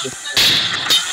Thank